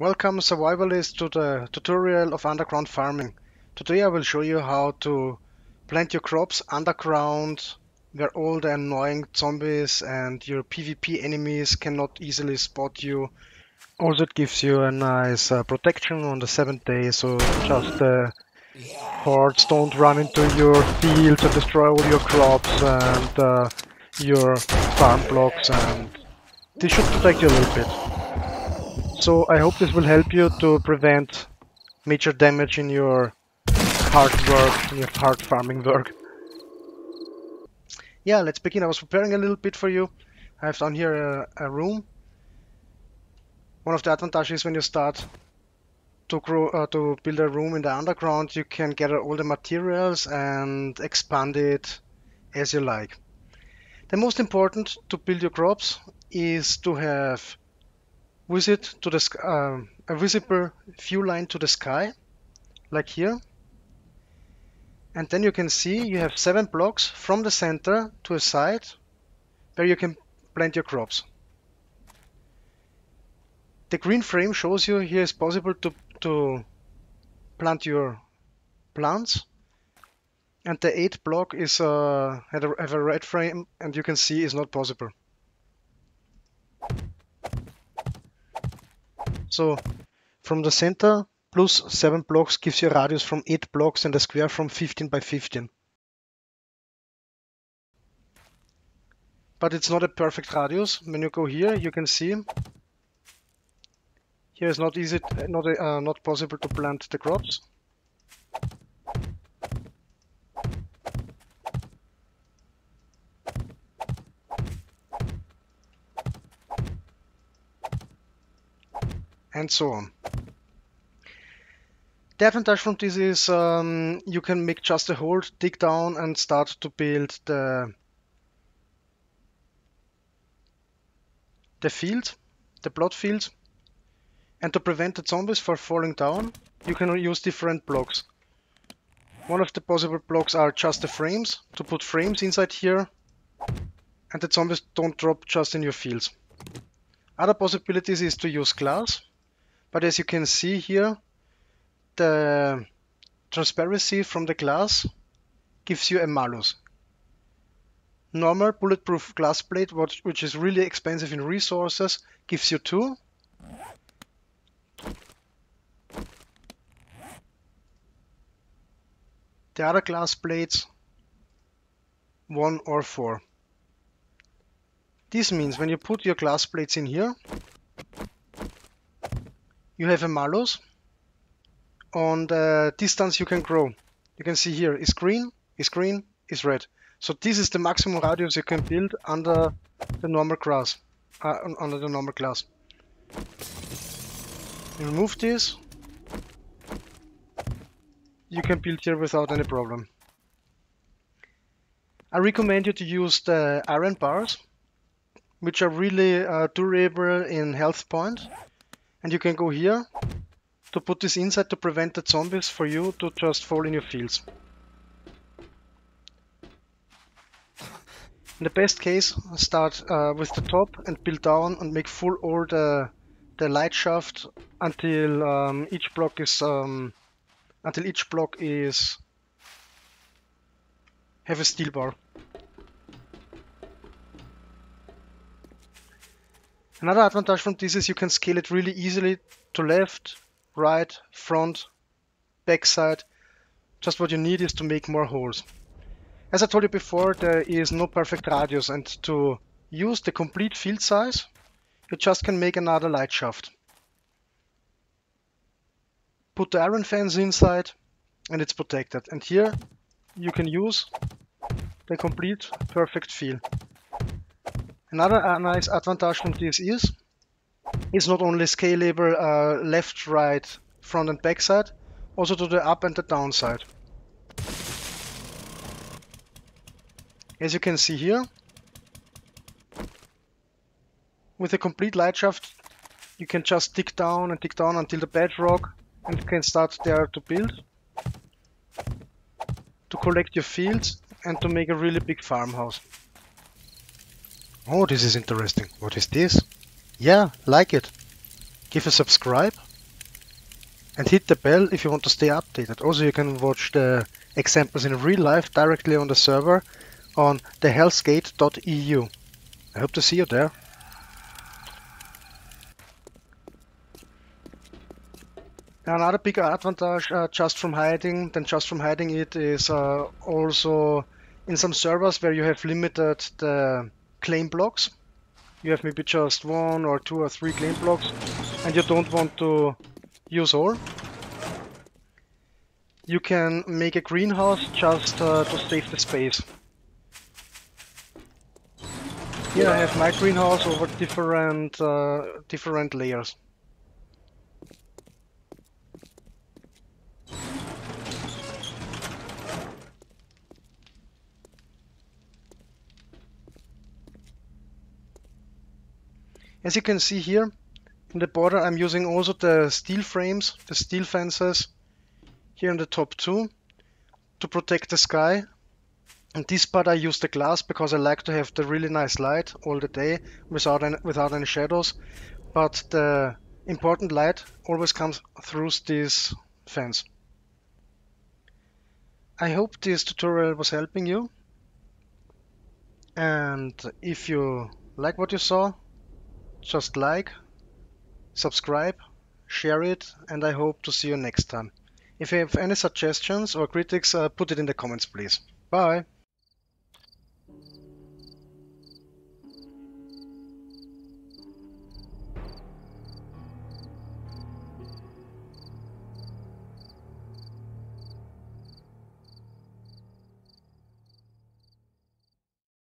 Welcome survivalists to the tutorial of underground farming. Today I will show you how to plant your crops underground where all the annoying zombies and your PvP enemies cannot easily spot you. Also it gives you a nice uh, protection on the seventh day so just the hordes don't run into your fields and destroy all your crops and uh, your farm blocks and this should protect you a little bit. So I hope this will help you to prevent major damage in your hard work, in your hard farming work. Yeah, let's begin. I was preparing a little bit for you. I have down here a, a room. One of the advantages when you start to grow uh, to build a room in the underground, you can gather all the materials and expand it as you like. The most important to build your crops is to have visit to the uh, a visible view line to the sky, like here. And then you can see you have seven blocks from the center to a side where you can plant your crops. The green frame shows you here is possible to, to plant your plants. And the eight block is uh, have a red frame and you can see is not possible. So from the center plus 7 blocks gives you a radius from 8 blocks and a square from 15 by 15. But it's not a perfect radius. When you go here, you can see here is not easy, not uh, not possible to plant the crops. And so on. The advantage from this is um, you can make just a hole, dig down and start to build the the field, the plot field. And to prevent the zombies from falling down, you can use different blocks. One of the possible blocks are just the frames, to put frames inside here, and the zombies don't drop just in your fields. Other possibilities is to use glass, but as you can see here, the transparency from the glass gives you a malus. Normal bulletproof glass plate, which is really expensive in resources, gives you two. The other glass plates, one or four. This means when you put your glass plates in here, you have a malus. On the distance you can grow. You can see here is green, is green, is red. So this is the maximum radius you can build under the normal grass, uh, under the normal glass. You remove this. You can build here without any problem. I recommend you to use the iron bars, which are really uh, durable in health point. And you can go here to put this inside to prevent the zombies for you to just fall in your fields. In the best case, start uh, with the top and build down and make full all the the light shaft until um, each block is um, until each block is have a steel bar. Another advantage from this is you can scale it really easily to left, right, front, backside. Just what you need is to make more holes. As I told you before, there is no perfect radius and to use the complete field size, you just can make another light shaft. Put the iron fence inside and it's protected. And here you can use the complete perfect field. Another uh, nice advantage from this is it's not only scalable uh, left, right, front and back side, also to the up and the down side. As you can see here, with a complete light shaft, you can just dig down and dig down until the bedrock and you can start there to build, to collect your fields and to make a really big farmhouse. Oh, this is interesting. What is this? Yeah, like it. Give a subscribe and hit the bell if you want to stay updated. Also, you can watch the examples in real life directly on the server on thehellsgate.eu. I hope to see you there. Another big advantage uh, just from hiding than just from hiding it is uh, also in some servers where you have limited the claim blocks. You have maybe just one or two or three claim blocks and you don't want to use all. You can make a greenhouse just uh, to save the space. Here I have my greenhouse over different uh, different layers. As you can see here, in the border I'm using also the steel frames, the steel fences, here in the top two, to protect the sky. And this part I use the glass because I like to have the really nice light all the day without any, without any shadows. But the important light always comes through this fence. I hope this tutorial was helping you. And if you like what you saw, just like, subscribe, share it, and I hope to see you next time. If you have any suggestions or critics, uh, put it in the comments, please. Bye!